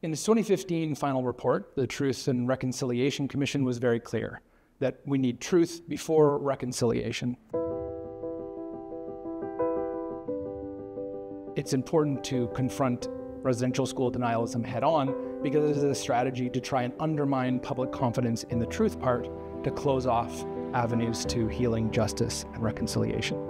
In its 2015 final report, the Truth and Reconciliation Commission was very clear that we need truth before reconciliation. It's important to confront residential school denialism head on because it is a strategy to try and undermine public confidence in the truth part to close off avenues to healing, justice, and reconciliation.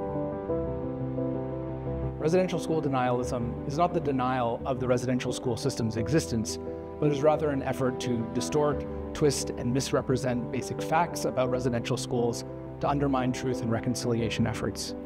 Residential school denialism is not the denial of the residential school system's existence, but is rather an effort to distort, twist, and misrepresent basic facts about residential schools to undermine truth and reconciliation efforts.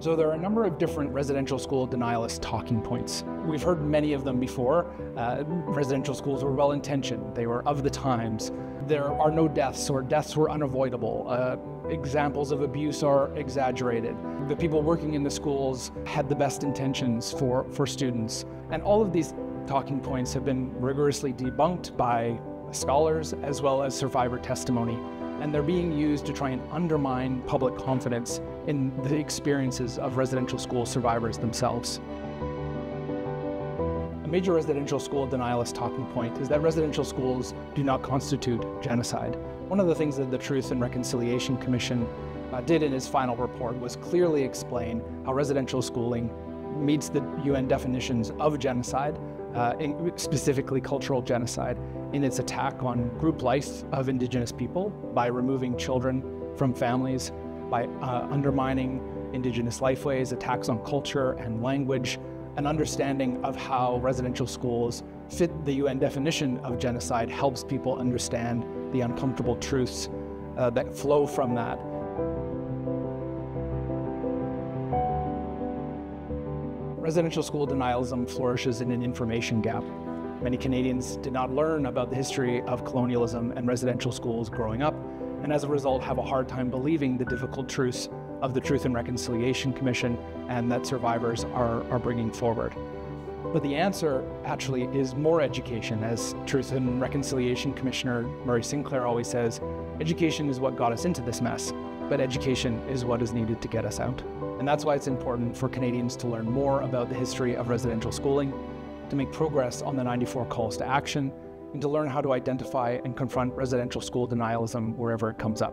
So there are a number of different residential school denialist talking points. We've heard many of them before. Uh, residential schools were well intentioned, they were of the times. There are no deaths or deaths were unavoidable. Uh, examples of abuse are exaggerated. The people working in the schools had the best intentions for, for students. And all of these talking points have been rigorously debunked by scholars as well as survivor testimony. And they're being used to try and undermine public confidence in the experiences of residential school survivors themselves. A major residential school denialist talking point is that residential schools do not constitute genocide. One of the things that the Truth and Reconciliation Commission uh, did in its final report was clearly explain how residential schooling meets the UN definitions of genocide, uh, specifically cultural genocide, in its attack on group life of Indigenous people by removing children from families, by uh, undermining Indigenous lifeways, attacks on culture and language, an understanding of how residential schools fit the UN definition of genocide helps people understand the uncomfortable truths uh, that flow from that. Residential school denialism flourishes in an information gap. Many Canadians did not learn about the history of colonialism and residential schools growing up, and as a result have a hard time believing the difficult truths of the Truth and Reconciliation Commission and that survivors are, are bringing forward. But the answer actually is more education. As Truth and Reconciliation Commissioner Murray Sinclair always says, education is what got us into this mess, but education is what is needed to get us out. And that's why it's important for Canadians to learn more about the history of residential schooling, to make progress on the 94 calls to action, and to learn how to identify and confront residential school denialism wherever it comes up.